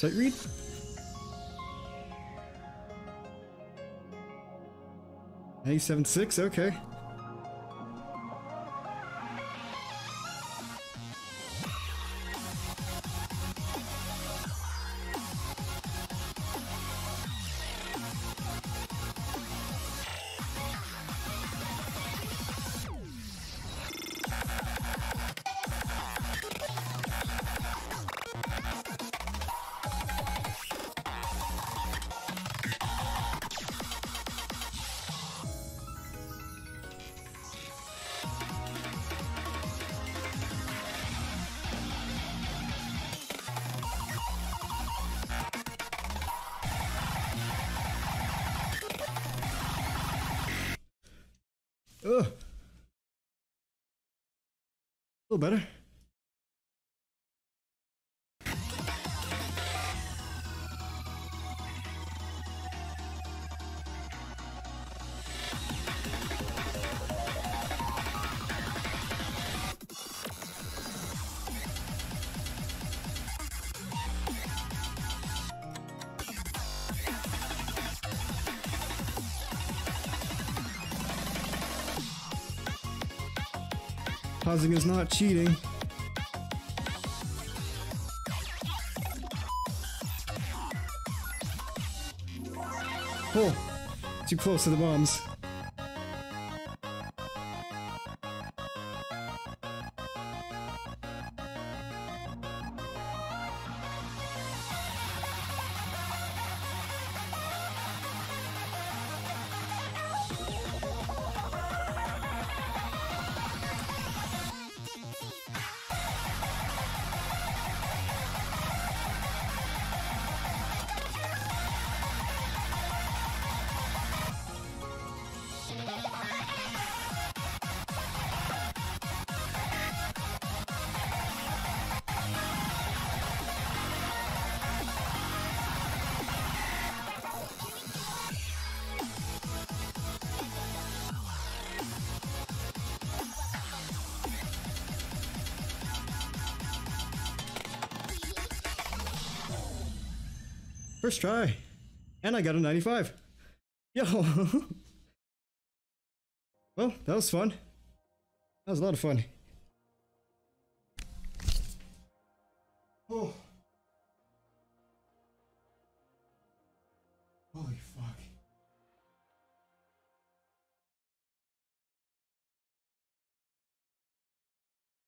Sight read? Ninety-seven six. Okay. Ugh. A little better. Pausing is not cheating. Oh, too close to the bombs. First try. And I got a 95. Yo. well, that was fun. That was a lot of fun. Oh.